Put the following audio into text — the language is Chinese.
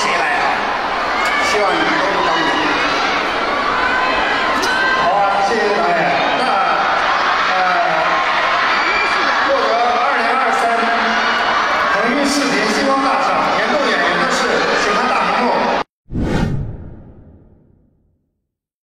谁来啊。希望你们